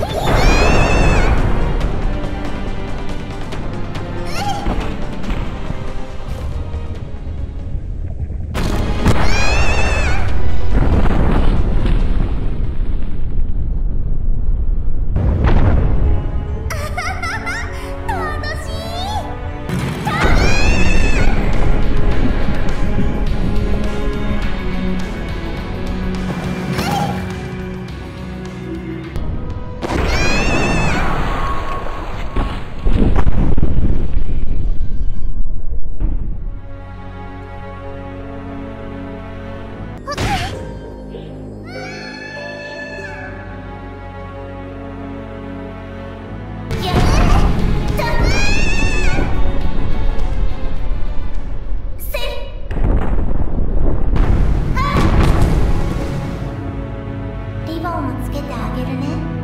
Woo! リボンをつけてあげるね。